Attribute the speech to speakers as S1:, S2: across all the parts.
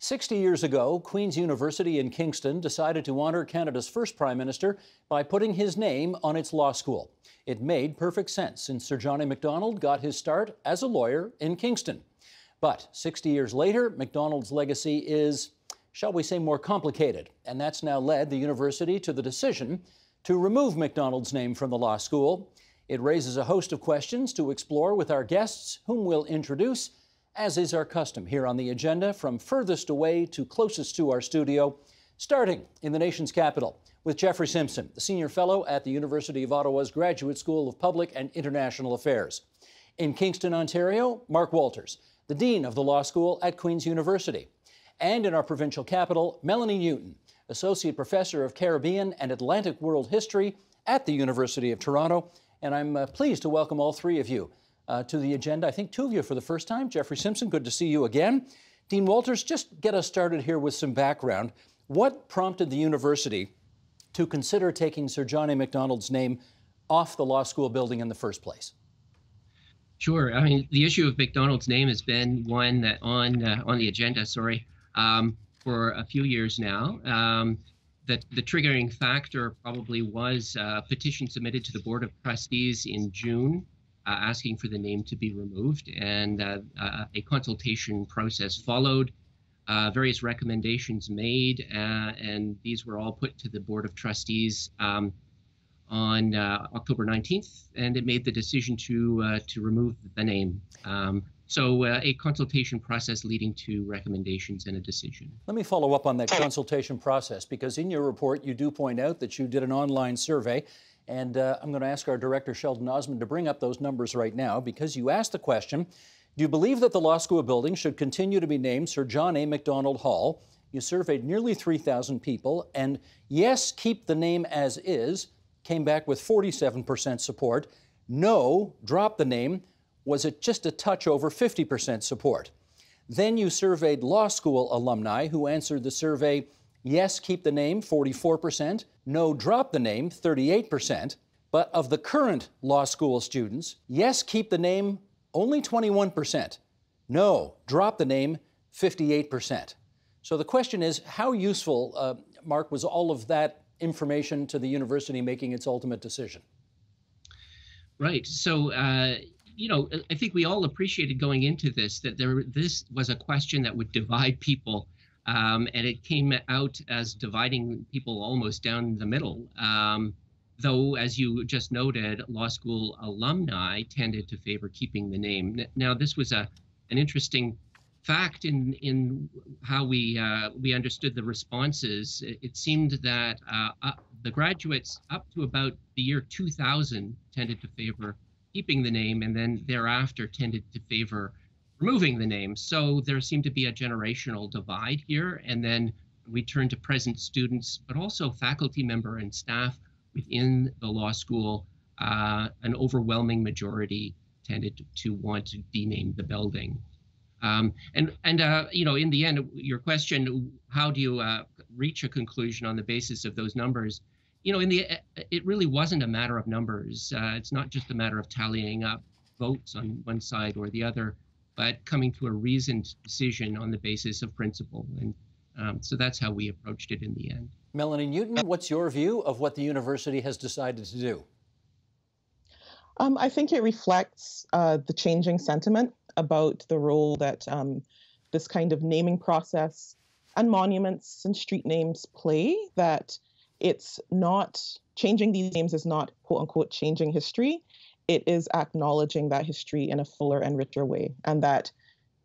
S1: 60 years ago, Queen's University in Kingston decided to honor Canada's first Prime Minister by putting his name on its law school. It made perfect sense since Sir John A. Macdonald got his start as a lawyer in Kingston. But 60 years later, Macdonald's legacy is, shall we say, more complicated, and that's now led the university to the decision to remove Macdonald's name from the law school. It raises a host of questions to explore with our guests, whom we'll introduce as is our custom here on the agenda, from furthest away to closest to our studio, starting in the nation's capital with Jeffrey Simpson, the Senior Fellow at the University of Ottawa's Graduate School of Public and International Affairs. In Kingston, Ontario, Mark Walters, the Dean of the Law School at Queen's University. And in our provincial capital, Melanie Newton, Associate Professor of Caribbean and Atlantic World History at the University of Toronto. And I'm uh, pleased to welcome all three of you uh, to the agenda. I think two of you for the first time. Jeffrey Simpson, good to see you again. Dean Walters, just get us started here with some background. What prompted the university to consider taking Sir John A. Macdonald's name off the law school building in the first place?
S2: Sure. I mean, the issue of Macdonald's name has been one that on uh, on the agenda. Sorry, um, for a few years now. Um, that the triggering factor probably was a petition submitted to the Board of Trustees in June uh, asking for the name to be removed, and uh, uh, a consultation process followed. various recommendations made, and these were all put to the Board of Trustees um, on October 19th, and it made the decision to to remove the name. Um, so uh, a consultation process leading to recommendations and a decision.
S1: Let me follow up on that consultation process because in your report you do point out that you did an online survey and uh, I'm going to ask our director, Sheldon Osmond, to bring up those numbers right now because you asked the question Do you believe that the law school building should continue to be named Sir John A. Macdonald Hall? You surveyed nearly 3,000 people, and yes, keep the name as is came back with 47% support. No, drop the name was it just a touch over 50% support. Then you surveyed law school alumni who answered the survey Yes, keep the name, 44%. No, drop the name, 38%. But of the current law school students, yes, keep the name, only 21%. No, drop the name, 58%. So the question is how useful, uh, Mark, was all of that information to the university making its ultimate decision?
S2: Right. So, uh, you know, I think we all appreciated going into this that there this was a question that would divide people um, and it came out as dividing people almost down the middle. Um, though, as you just noted, law school alumni tended to favor keeping the name. Now, this was a an interesting fact in in how we uh, we understood the responses. It, seemed that uh, uh, the graduates up to about the year 2000 tended to favor keeping the name, and then thereafter tended to favor removing the name. So there seemed to be a generational divide here. And then we turned to present students, but also faculty member and staff within the law school. Uh, an overwhelming majority tended to want to dename the building. Um, and and uh, you know, in the end, your question, how do you uh, reach a conclusion on the basis of those numbers? You know, in the it really wasn't a matter of numbers. Uh, it's not just a matter of tallying up votes on one side or the other but coming to a reasoned decision on the basis of principle. And um, so that's how we approached it in the end.
S1: Melanie Newton, what's your view of what the university has decided to do?
S3: Um, I think it reflects uh, the changing sentiment about the role that um, this kind of naming process and monuments and street names play. That it's not changing these names is not quote unquote changing history it is acknowledging that history in a fuller and richer way, and that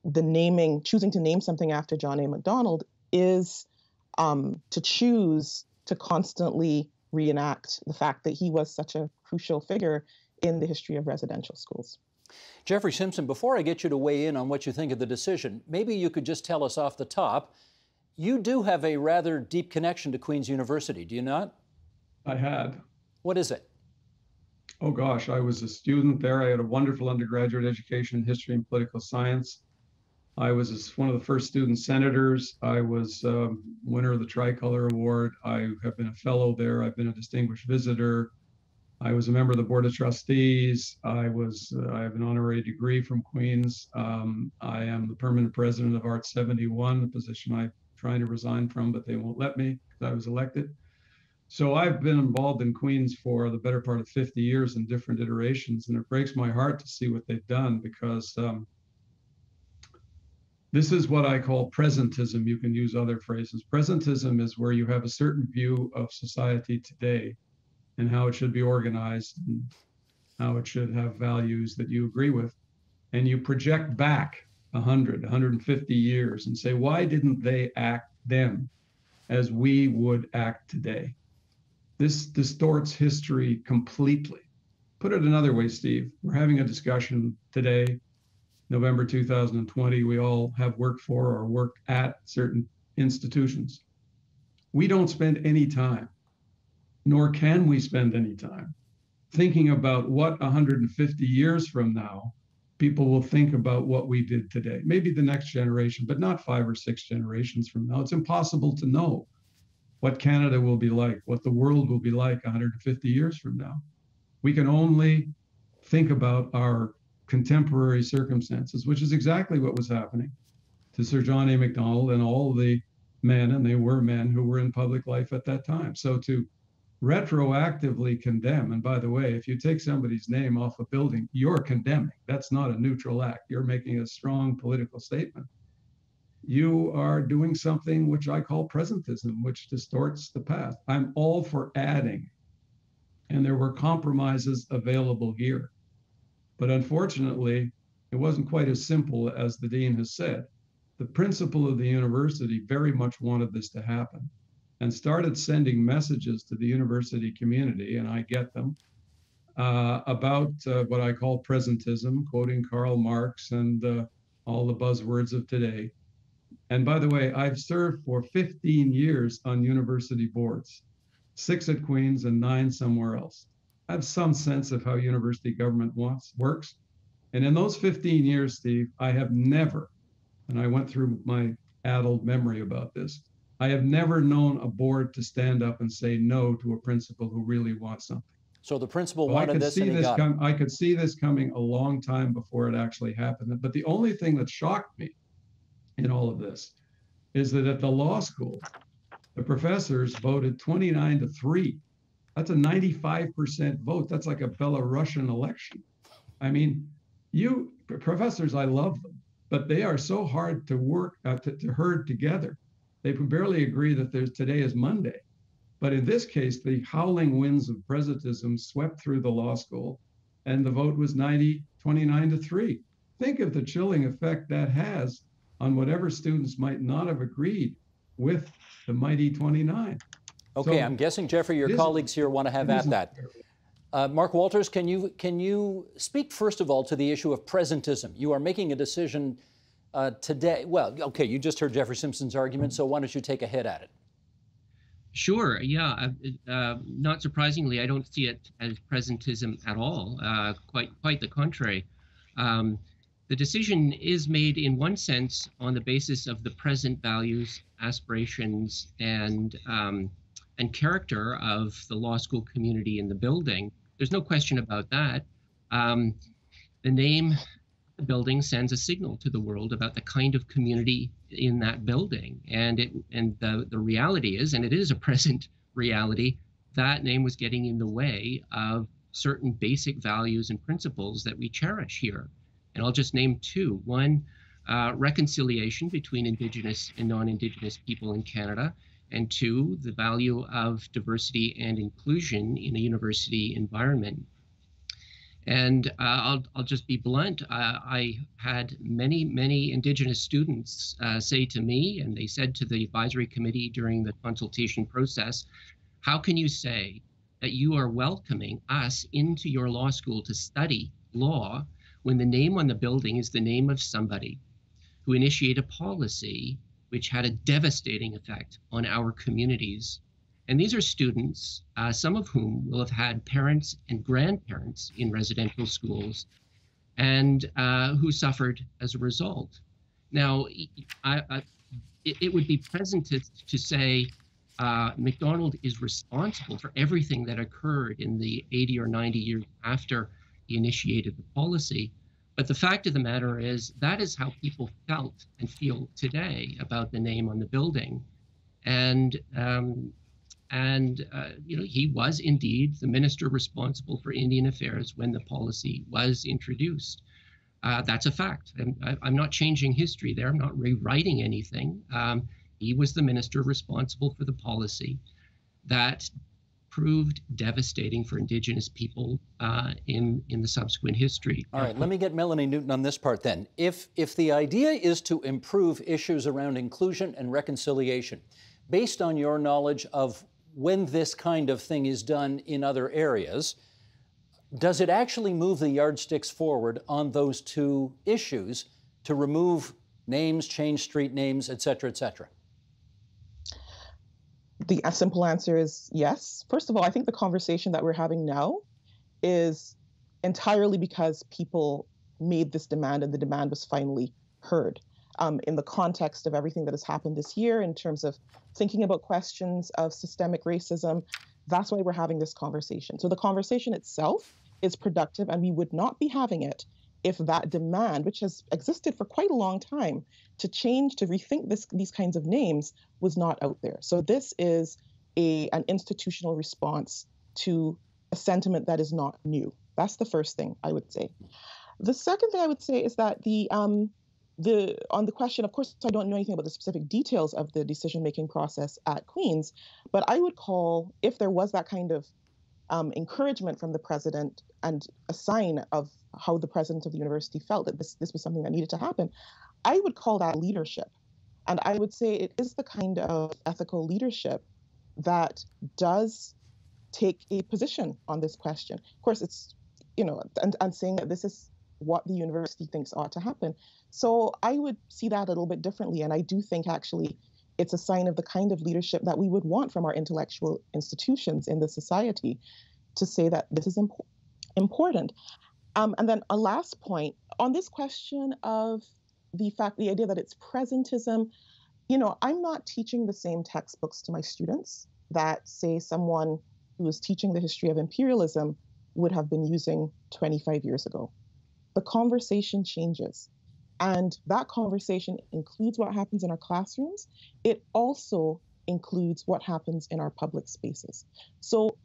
S3: the naming, choosing to name something after John A. Macdonald is um, to choose to constantly reenact the fact that he was such a crucial figure in the history of residential schools.
S1: Jeffrey Simpson, before I get you to weigh in on what you think of the decision, maybe you could just tell us off the top. You do have a rather deep connection to Queen's University, do you not?
S4: I had.
S1: What is it?
S4: Oh gosh, I was a student there. I had a wonderful undergraduate education in history and political science. I was one of the first student senators. I was um, winner of the Tricolor Award. I have been a fellow there. I've been a distinguished visitor. I was a member of the board of trustees. I was uh, I have an honorary degree from Queens. Um, I am the permanent president of Art 71, a position I'm trying to resign from, but they won't let me because I was elected. So I've been involved in Queens for the better part of 50 years in different iterations, and it breaks my heart to see what they've done because um, this is what I call presentism. You can use other phrases. Presentism is where you have a certain view of society today and how it should be organized and how it should have values that you agree with. And you project back 100, 150 years and say, why didn't they act then as we would act today? This distorts history completely. Put it another way, Steve, we're having a discussion today November 2020, we all have worked for or work at certain institutions. We don't spend any time, nor can we spend any time, thinking about what 150 years from now people will think about what we did today. Maybe the next generation, but not five or six generations from now. It's impossible to know what Canada will be like, what the world will be like 150 years from now. We can only think about our contemporary circumstances, which is exactly what was happening to Sir John A. Macdonald and all the men, and they were men who were in public life at that time. So to retroactively condemn, and by the way, if you take somebody's name off a building, you're condemning. That's not a neutral act. You're making a strong political statement. You are doing something which I call presentism, which distorts the past. I'm all for adding, and there were compromises available here. But unfortunately, it wasn't quite as simple as the dean has said. The principal of the university very much wanted this to happen and started sending messages to the university community, and I get them, uh, about uh, what I call presentism, quoting Karl Marx and uh, all the buzzwords of today. And by the way, I've served for 15 years on university boards, six at Queen's and nine somewhere else. I have some sense of how university government wants works. And in those 15 years, Steve, I have never, and I went through my addled memory about this, I have never known a board to stand up and say no to a principal who really wants something.
S1: So the principal wanted I could this,
S4: see
S1: this
S4: com- I could see this coming a long time before it actually happened. But the only thing that shocked me in all of this is that at the law school, the professors voted 29 to 3 that's a 95% vote. That's like a Belarusian election. I mean, you professors, I love them, but they are so hard to work uh, to, to herd together. They can barely agree that there's today is Monday. But in this case, the howling winds of presentism swept through the law school, and the vote was 90, 29 to 3. Think of the chilling effect that has on whatever students might not have agreed with the mighty 29.
S1: Okay, so I'm guessing, Jeffrey, your colleagues here want to have at that. Uh, Mark Walters, can you, can you speak first of all to the issue of presentism? You are making a decision uh, today. Well, okay, you just heard Jeffrey Simpson's argument, so why don't you take a hit at it?
S2: Sure. Yeah. Uh, uh not surprisingly, I don't see it as presentism at all. Uh, quite, quite the contrary. Um, the decision is made in one sense on the basis of the present values, aspirations, and um, and character of the law school community in the building. There's no question about that. Um, the name the building sends a signal to the world about the kind of community in that building. And it and the, the reality is, and it is a present reality, that name was getting in the way of certain basic values and principles that we cherish here. And I'll just name two. One, uh, reconciliation between Indigenous and non Indigenous people in Canada and two, the value of diversity and inclusion in a university environment. And uh, I'll, I'll just be blunt. Uh, I had many, many Indigenous students uh, say to me, and they said to the advisory committee during the consultation process, how can you say that you are welcoming us into your law school to study law when the name on the building is the name of somebody who initiated a policy which had a devastating effect on our communities. And these are students, uh, some of whom will have had parents and grandparents in residential schools and uh, who suffered as a result. Now, I, I, it, it, would be present to, to say uh, Macdonald is responsible for everything that occurred in the 80 or 90 years after initiated the policy. But the fact of the matter is, that is how people felt and feel today about the name on the building. And um, and uh, you know he was indeed the minister responsible for Indian affairs when the policy was introduced. Uh, that's a fact. And I, am not changing history there. I'm not rewriting anything. Um, he was the minister responsible for the policy that proved devastating for Indigenous people uh, in in the subsequent history.
S1: All right, let me get Melanie Newton on this part then. If if the idea is to improve issues around inclusion and reconciliation, based on your knowledge of when this kind of thing is done in other areas, does it actually move the yardsticks forward on those two issues to remove names, change street names, et cetera, et cetera?
S3: The simple answer is yes. First of all, I think the conversation that we're having now is entirely because people made this demand and the demand was finally heard. Um, in the context of everything that has happened this year, in terms of thinking about questions of systemic racism, that's why we're having this conversation. So the conversation itself is productive, and we would not be having it if that demand, which has existed for quite a long time, to change, to rethink this, these kinds of names, was not out there. So this is a an institutional response to a sentiment that is not new. That's the first thing I would say. The second thing I would say is that the um, the on the question, of course, I don't know anything about the specific details of the decision-making process at Queens, but I would call if there was that kind of um, encouragement from the president and a sign of how the president of the university felt that this this was something that needed to happen, I would call that leadership, and I would say it is the kind of ethical leadership that does take a position on this question. Of course, it's you know, and, and saying that this is what the university thinks ought to happen. So I would see that a little bit differently. And I do think actually it's a sign of the kind of leadership that we would want from our intellectual institutions in the society to say that this is imp- important. Um, and then a last point on this question of the fact, the idea that it's presentism. You know, I'm not teaching the same textbooks to my students that, say, someone who is teaching the history of imperialism would have been using 25 years ago the conversation changes. And that conversation includes what happens in our classrooms. It also includes what happens in our public spaces. So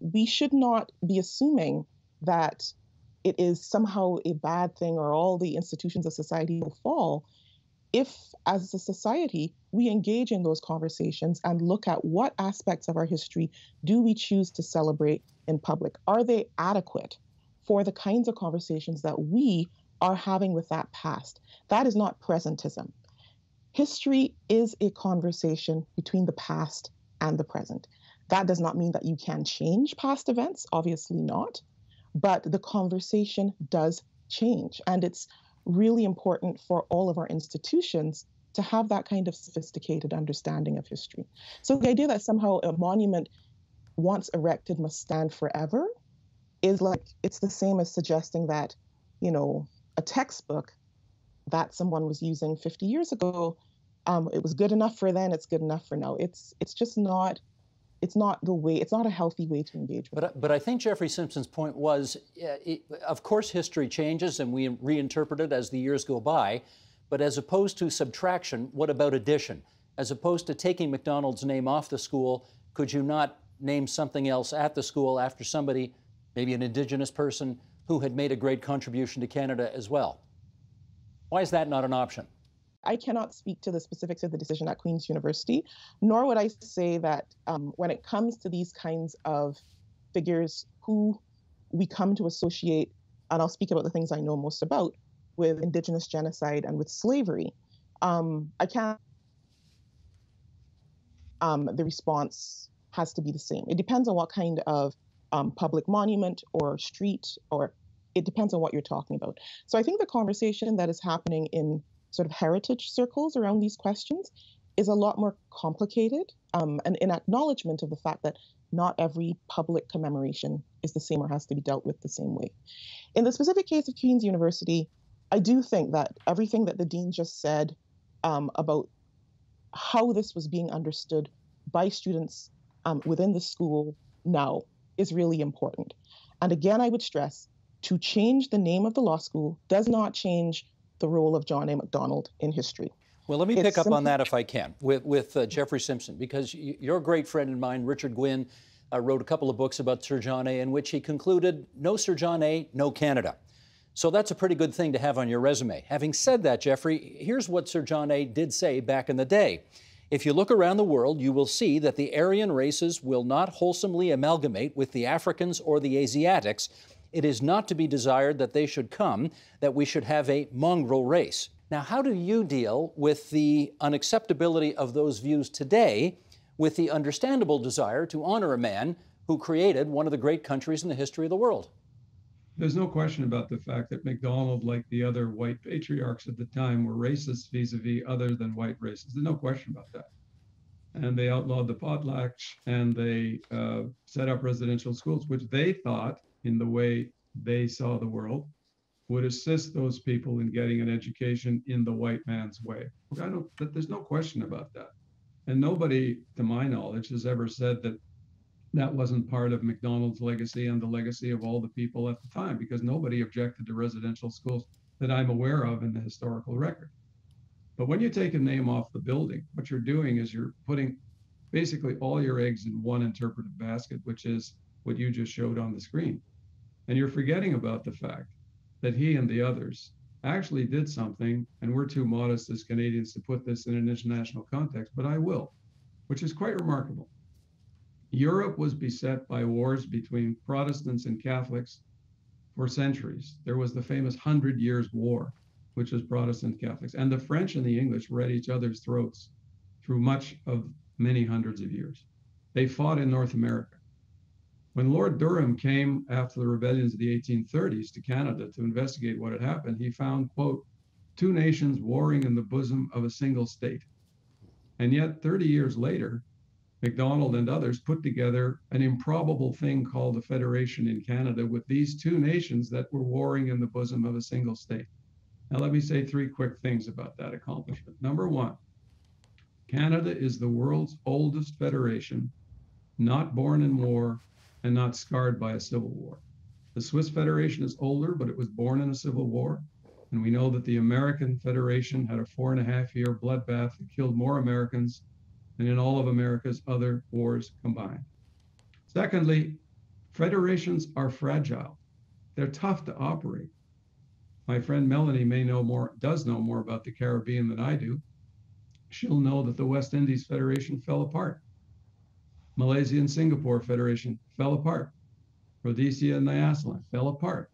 S3: we should not be assuming that it is somehow a bad thing or all the institutions of society will fall if, as a society, we engage in those conversations and look at what aspects of our history do we choose to celebrate in public? Are they adequate? for the kinds of conversations that we are having with that past. That is not presentism. History is a conversation between the past and the present. That does not mean that you can change past events, obviously not, but the conversation does change. And it's really important for all of our institutions to have that kind of sophisticated understanding of history. So the idea that somehow a monument once erected must stand forever is like it's the same as suggesting that you know a textbook that someone was using 50 years ago um, it was good enough for then it's good enough for now it's it's just not it's not the way it's not a healthy way to engage with
S1: but, but i think jeffrey simpson's point was uh, it, of course history changes and we reinterpret it as the years go by but as opposed to subtraction what about addition as opposed to taking macdonald's name off the school could you not name something else at the school after somebody maybe an Indigenous person who had made a great contribution to Canada as well. Why is that not an option?
S3: I cannot speak to the specifics of the decision at Queen's University, nor would I say that um, when it comes to these kinds of figures who we come to associate, and I'll speak about the things I know most about, with Indigenous genocide and with slavery, um, I can't. Um, the response has to be the same. It depends on what kind of um, public monument or street, or it depends on what you're talking about. So I think the conversation that is happening in sort of heritage circles around these questions is a lot more complicated um, and in acknowledgement of the fact that not every public commemoration is the same or has to be dealt with the same way. In the specific case of Queen's University, I do think that everything that the dean just said um, about how this was being understood by students um, within the school now is really important. And again, I would stress to change the name of the law school does not change the role of John A. Macdonald in history.
S1: Well, let me pick up on that if I can with, with uh, Jeffrey Simpson, because your great friend and mine, Richard Gwyn, uh, wrote a couple of books about Sir John A., in which he concluded no Sir John A., no Canada. So that's a pretty good thing to have on your resume. Having said that, Jeffrey, here's what Sir John A. did say back in the day. If you look around the world, you will see that the Aryan races will not wholesomely amalgamate with the Africans or the Asiatics. It is not to be desired that they should come, that we should have a mongrel race. Now, how do you deal with the unacceptability of those views today with the understandable desire to honor a man who created one of the great countries in the history of the world?
S4: There's no question about the fact that Macdonald, like the other white patriarchs at the time, were racist vis a vis other than white races. There's no question about that. And they outlawed the potlatch and they uh, set up residential schools, which they thought, in the way they saw the world, would assist those people in getting an education in the white man's way. I don't, there's no question about that. And nobody, to my knowledge, has ever said that that wasn't part of Macdonald's legacy and the legacy of all the people at the time, because nobody objected to residential schools that I'm aware of in the historical record. But when you take a name off the building, what you're doing is you're putting basically all your eggs in one interpretive basket, which is what you just showed on the screen. And you're forgetting about the fact that he and the others actually did something, and we're too modest as Canadians to put this in an international context, but I will, which is quite remarkable. Europe was beset by wars between Protestants and Catholics for centuries. There was the famous Hundred Years' War, which was Protestant Catholics, and the French and the English were at each other's throats through much of many hundreds of years. They fought in North America. When Lord Durham came after the rebellions of the 1830s to Canada to investigate what had happened, he found, quote, two nations warring in the bosom of a single state. And yet, 30 years later, Macdonald and others put together an improbable thing called a federation in Canada with these two nations that were warring in the bosom of a single state. Now, let me say three quick things about that accomplishment. Number one, Canada is the world's oldest federation, not born in war, and not scarred by a civil war. The Swiss Federation is older, but it was born in a civil war. And we know that the American Federation had a four and a half year bloodbath that killed more Americans than in all of America's other wars combined. Secondly, federations are fragile. They're tough to operate. My friend Melanie may know more, does know more about the Caribbean than I do. She'll know that the West Indies Federation fell apart. Malaysia and Singapore Federation fell apart. Rhodesia and Nyasaland fell apart.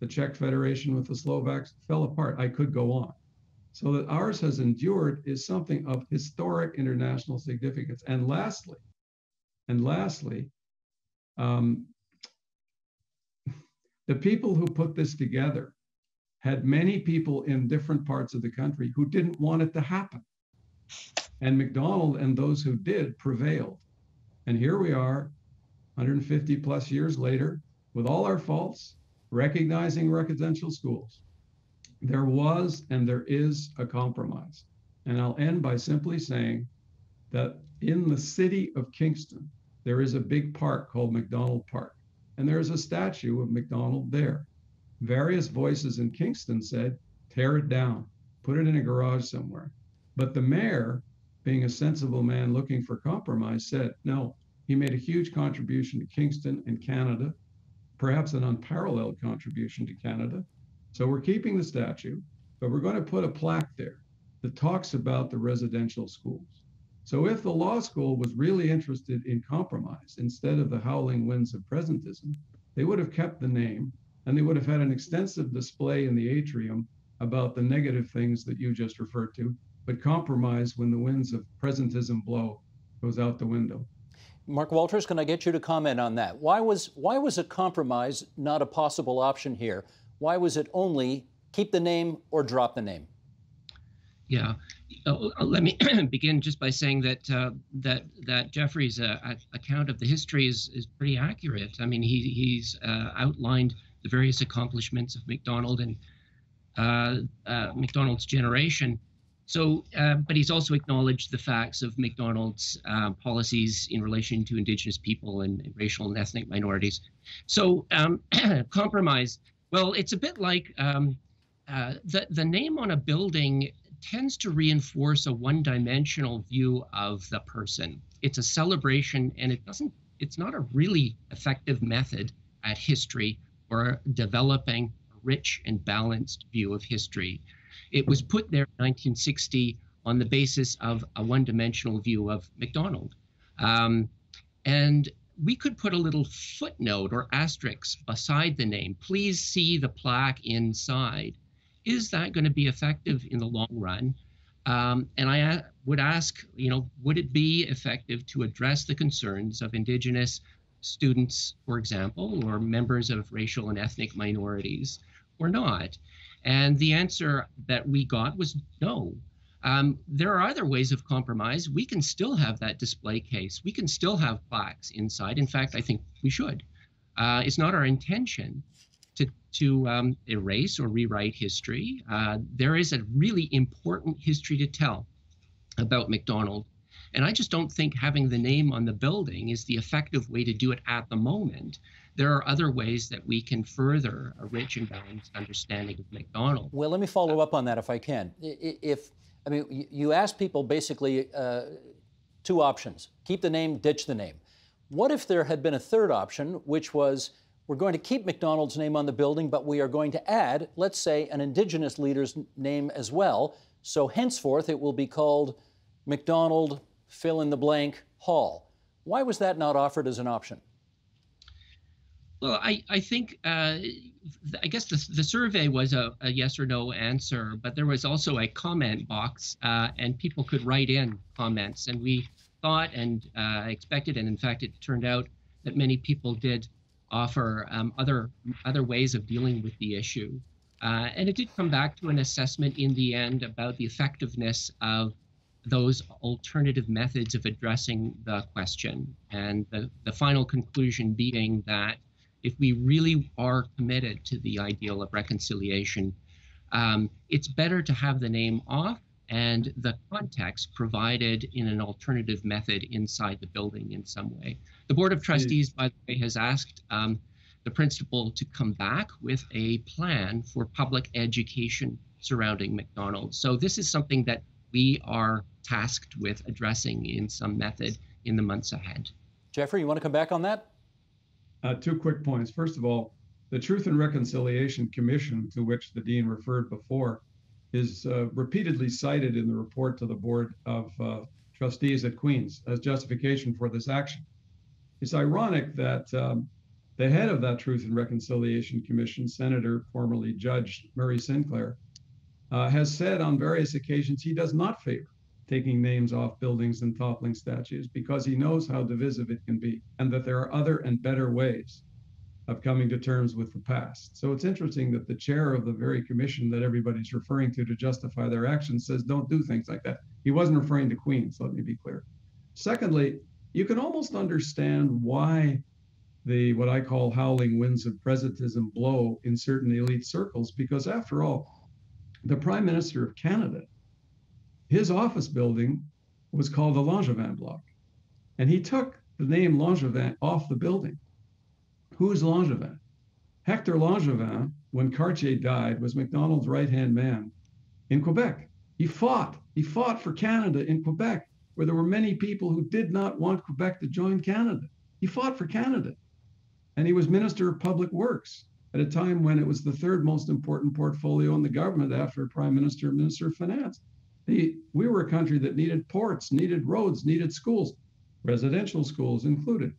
S4: The Czech Federation with the Slovaks fell apart. I could go on. So that ours has endured is something of historic international significance. And lastly, and lastly, um, the people who put this together had many people in different parts of the country who didn't want it to happen. And Macdonald and those who did prevailed. And here we are, 150 plus years later, with all our faults, recognizing residential schools. There was and there is a compromise. And I'll end by simply saying that in the city of Kingston, there is a big park called Macdonald Park, and there's a statue of Macdonald there. Various voices in Kingston said, tear it down, put it in a garage somewhere. But the mayor being a sensible man looking for compromise, said, no, he made a huge contribution to Kingston and Canada, perhaps an unparalleled contribution to Canada. So we're keeping the statue, but we're going to put a plaque there that talks about the residential schools. So if the law school was really interested in compromise instead of the howling winds of presentism, they would have kept the name and they would have had an extensive display in the atrium about the negative things that you just referred to but compromise when the winds of presentism blow goes out the window.
S1: Mark Walters, can I get you to comment on that? Why was why was a compromise not a possible option here? Why was it only keep the name or drop the name?
S2: Yeah, uh, uh let me begin just by saying that uh, that that Jeffrey's uh, account of the history is is pretty accurate. I mean, he he's uh, outlined the various accomplishments of Macdonald and uh, Macdonald's generation So, uh, but he's also acknowledged the facts of Macdonald's uh, policies in relation to Indigenous people and racial and ethnic minorities. So, um, compromise. Well, it's a bit like um, uh, the the name on a building tends to reinforce a one-dimensional view of the person. It's a celebration, and it doesn't. It's not a really effective method at history or developing a rich and balanced view of history. It was put there in 1960 on the basis of a one dimensional view of Macdonald. Um, and we could put a little footnote or asterisk beside the name. Please see the plaque inside. Is that going to be effective in the long run? Um, and I would ask, you know, would it be effective to address the concerns of Indigenous students, for example, or members of racial and ethnic minorities, or not? And the answer that we got was no. Um, there are other ways of compromise. We can still have that display case. We can still have plaques inside. In fact, I think we should. Uh, it's not our intention to, to um, erase or rewrite history. Uh, there is a really important history to tell about Macdonald. And I just don't think having the name on the building is the effective way to do it at the moment there are other ways that we can further a rich and balanced understanding of Macdonald.
S1: Well, let me follow up on that if I can. If I mean, you ask people basically uh, two options: keep the name, ditch the name. What if there had been a third option, which was we're going to keep Macdonald's name on the building, but we are going to add, let's say, an Indigenous leader's name as well. So henceforth, it will be called Macdonald fill in the blank Hall. Why was that not offered as an option?
S2: Well, I, I think, uh, I guess the, the survey was a, a, yes or no answer, but there was also a comment box, uh, and people could write in comments. And we thought and uh, expected, and in fact, it turned out that many people did offer um, other other ways of dealing with the issue. Uh, and it did come back to an assessment in the end about the effectiveness of those alternative methods of addressing the question. And the, the final conclusion being that if we really are committed to the ideal of reconciliation, um, it's better to have the name off and the context provided in an alternative method inside the building in some way. The Board of Trustees, by the way, has asked um, the principal to come back with a plan for public education surrounding Macdonald's. So this is something that we are tasked with addressing in some method in the months ahead.
S1: Jeffrey, you want to come back on that?
S4: Uh, two quick points. First of all, the Truth and Reconciliation Commission, to which the dean referred before, is uh, repeatedly cited in the report to the Board of uh, Trustees at Queen's as justification for this action. It's ironic that um, the head of that Truth and Reconciliation Commission, Senator, formerly Judge Murray Sinclair, uh, has said on various occasions he does not favor taking names off buildings and toppling statues because he knows how divisive it can be and that there are other and better ways of coming to terms with the past. So it's interesting that the chair of the very commission that everybody's referring to to justify their actions says don't do things like that. He wasn't referring to Queens, let me be clear. Secondly, you can almost understand why the what I call howling winds of presentism blow in certain elite circles because after all, the prime minister of Canada his office building was called the Langevin block. And he took the name Langevin off the building. Who's Langevin? Hector Langevin, when Cartier died, was Macdonald's right hand man in Quebec. He fought. He fought for Canada in Quebec, where there were many people who did not want Quebec to join Canada. He fought for Canada. And he was Minister of Public Works at a time when it was the third most important portfolio in the government after Prime Minister and Minister of Finance. The, we were a country that needed ports, needed roads, needed schools, residential schools included.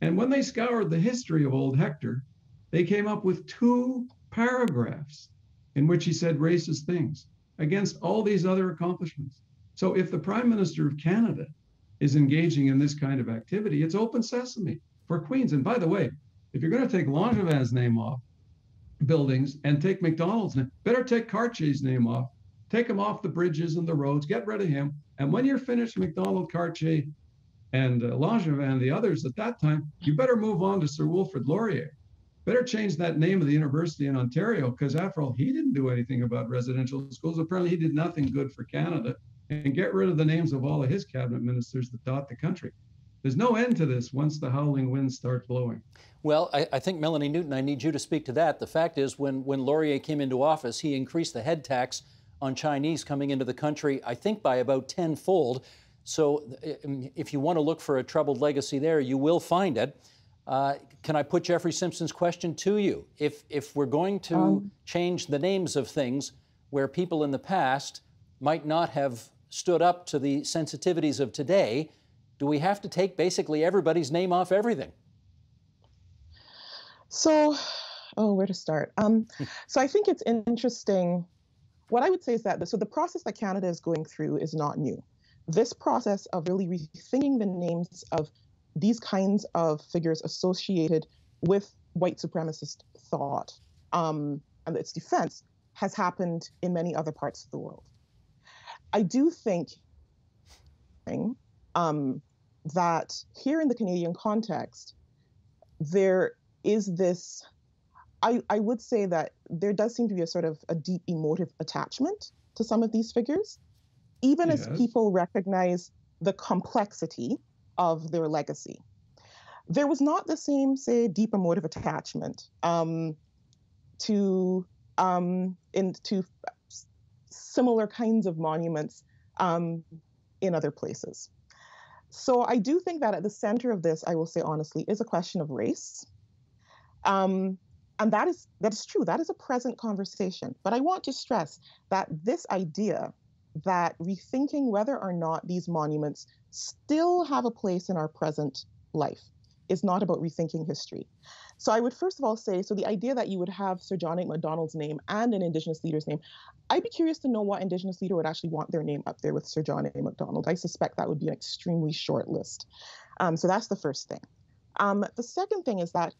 S4: And when they scoured the history of old Hector, they came up with two paragraphs in which he said racist things against all these other accomplishments. So if the Prime Minister of Canada is engaging in this kind of activity, it's open sesame for Queens. And by the way, if you're going to take Langevin's name off buildings and take Macdonald's name, better take Cartier's name off take him off the bridges and the roads, get rid of him. And when you're finished, Macdonald, Cartier, and uh, Langevin and the others at that time, you better move on to Sir Wilfrid Laurier. better change that name of the university in Ontario because after all, he didn't do anything about residential schools. Apparently, he did nothing good for Canada. And get rid of the names of all of his cabinet ministers that dot the country. There's no end to this once the howling winds start blowing.
S1: Well, I, I, think Melanie Newton, I need you to speak to that. The fact is, when when Laurier came into office, he increased the head tax on Chinese coming into the country, I think by about tenfold. So, um, if you want to look for a troubled legacy there, you will find it. Uh, can I put Jeffrey Simpson's question to you? If if we're going to um, change the names of things where people in the past might not have stood up to the sensitivities of today, do we have to take basically everybody's name off everything?
S3: So, oh, where to start? Um, so I think it's interesting. What I would say is that so the process that Canada is going through is not new. This process of really rethinking the names of these kinds of figures associated with white supremacist thought um, and its defense has happened in many other parts of the world. I do think um, that here in the Canadian context, there is this. I, I would say that there does seem to be a sort of a deep emotive attachment to some of these figures, even yes. as people recognize the complexity of their legacy. There was not the same, say, deep emotive attachment um, to um, in, to similar kinds of monuments um, in other places. So I do think that at the center of this, I will say honestly, is a question of race. Um, and that is that is true. That is a present conversation. But I want to stress that this idea that rethinking whether or not these monuments still have a place in our present life is not about rethinking history. So I would first of all say, so the idea that you would have Sir John A. Macdonald's name and an Indigenous leader's name, I'd be curious to know what Indigenous leader would actually want their name up there with Sir John A. Macdonald. I suspect that would be an extremely short list. Um, so that's the first thing. Um, the second thing is that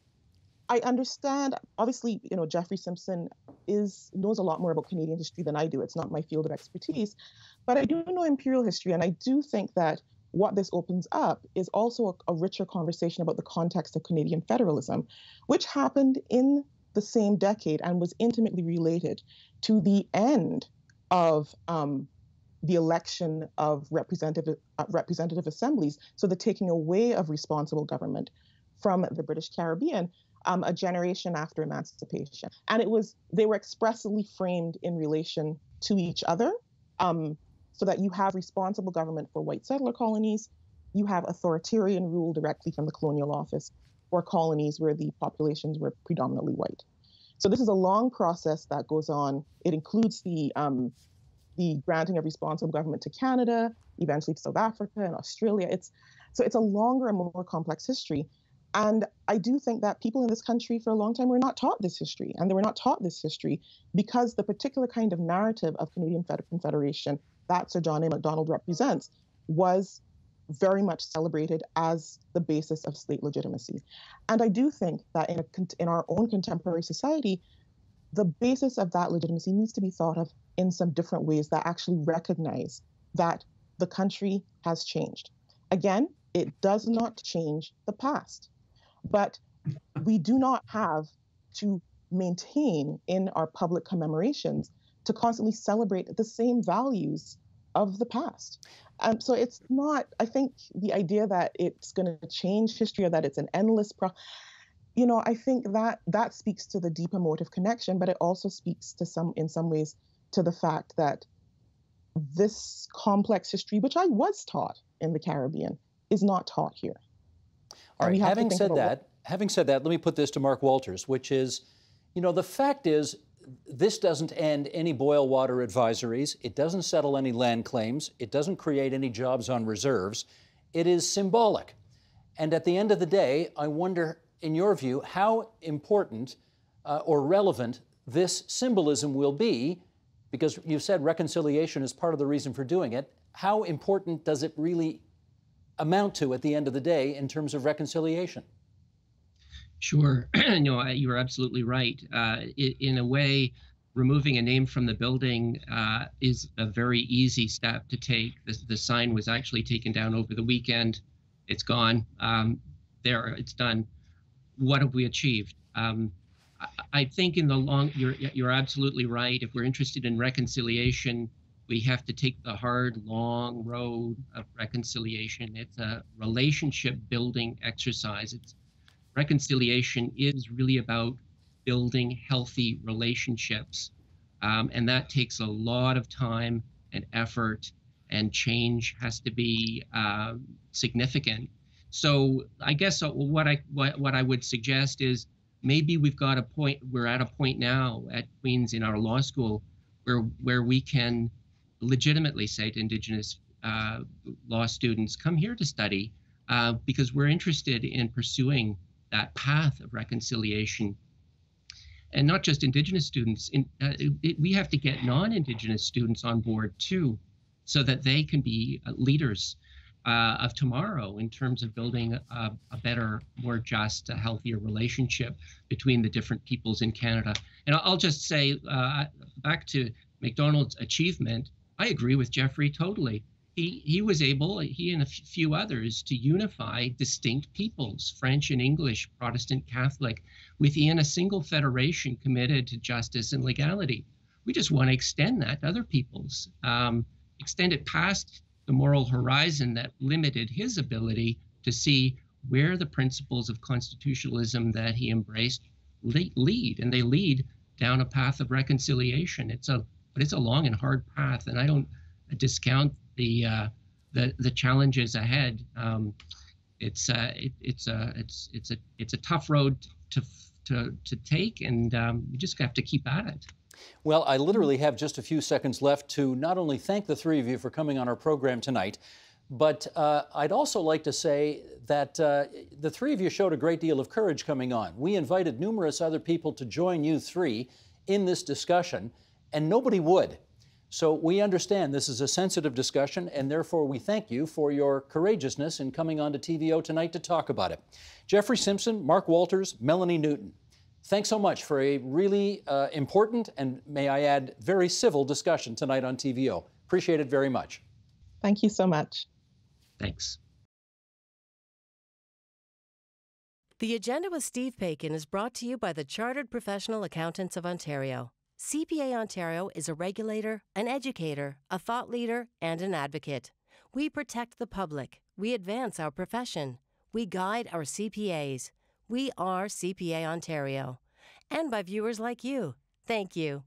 S3: I understand, obviously, you know, Jeffrey Simpson is knows a lot more about Canadian history than I do. It's not my field of expertise, but I do know imperial history, and I do think that what this opens up is also a, a, richer conversation about the context of Canadian federalism, which happened in the same decade and was intimately related to the end of um, the election of representative uh, representative assemblies, so the taking away of responsible government from the British Caribbean. Um, a generation after emancipation, and it was they were expressly framed in relation to each other. Um, so that you have responsible government for white settler colonies, you have authoritarian rule directly from the colonial office for colonies where the populations were predominantly white. So this is a long process that goes on. It includes the um, the granting of responsible government to Canada, eventually to South Africa and Australia. It's so it's a longer and more complex history. And I do think that people in this country for a long time were not taught this history, and they were not taught this history because the particular kind of narrative of Canadian Confederation that Sir John A. Macdonald represents was very much celebrated as the basis of state legitimacy. And I do think that in, a, in our own contemporary society, the basis of that legitimacy needs to be thought of in some different ways that actually recognize that the country has changed. Again, it does not change the past, but we do not have to maintain in our public commemorations to constantly celebrate the same values of the past. Um, so it's not, I think the idea that it's going to change history or that it's an endless pro you know, I think that that speaks to the deep emotive connection, but it also speaks to some, in some ways, to the fact that this complex history, which I was taught in the Caribbean, is not taught here.
S1: All right. Having said that, what... having said that, let me put this to Mark Walters, which is, you know, the fact is this doesn't end any boil water advisories. It doesn't settle any land claims. It doesn't create any jobs on reserves. It is symbolic. And at the end of the day, I wonder, in your view, how important uh, or relevant this symbolism will be, because you said reconciliation is part of the reason for doing it. How important does it really amount to at the end of the day in terms of reconciliation?
S2: Sure. no, you are absolutely right. Uh, in a way, removing a name from the building uh, is a very easy step to take. The, the, sign was actually taken down over the weekend. It's gone. Um, there, it's done. What have we achieved? Um, I, I think in the long, you're you're absolutely right. If we're interested in reconciliation, we have to take the hard, long road of reconciliation. It's a relationship building exercise. It's reconciliation is really about building healthy relationships. Um, and that takes a lot of time and effort, and change has to be uh, significant. So I guess uh, what I what, what I would suggest is maybe we've got a point. We're at a point now at Queens in our law school where where we can legitimately say to Indigenous uh, law students, "Come here to study," uh, because we're interested in pursuing that path of reconciliation. And not just indigenous students in, uh, it, we have to get non-indigenous students on board too so that they can be uh, leaders uh, of tomorrow in terms of building a, a, better more just a healthier relationship between the different peoples in canada. And i'll just say uh, back to Macdonald's achievement i agree with jeffrey totally he, he was able, he and a few others, to unify distinct peoples, French and English, Protestant, Catholic, within a single federation committed to justice and legality. We just want to extend that to other peoples, um, extend it past the moral horizon that limited his ability to see where the principles of constitutionalism that he embraced lead, and they lead down a path of reconciliation. It's a but it's a long and hard path, and I don't discount the uh, the the challenges ahead. Um, it's uh, it, it's a it's it's a it's a tough road to to to take, and um, you just have to keep at it.
S1: Well, I literally have just a few seconds left to not only thank the three of you for coming on our program tonight, but uh, I'd also like to say that uh, the three of you showed a great deal of courage coming on. We invited numerous other people to join you three in this discussion, and nobody would. So we understand this is a sensitive discussion, and therefore we thank you for your courageousness in coming on to TVO tonight to talk about it. Jeffrey Simpson, Mark Walters, Melanie Newton, thanks so much for a really uh, important and, may I add, very civil discussion tonight on TVO. Appreciate it very much.
S3: Thank you so much.
S2: Thanks.
S5: The Agenda with Steve Paikin is brought to you by the Chartered Professional Accountants of Ontario. CPA Ontario is a regulator, an educator, a thought leader, and an advocate. We protect the public. We advance our profession. We guide our CPAs. We are CPA Ontario. And by viewers like you. Thank you.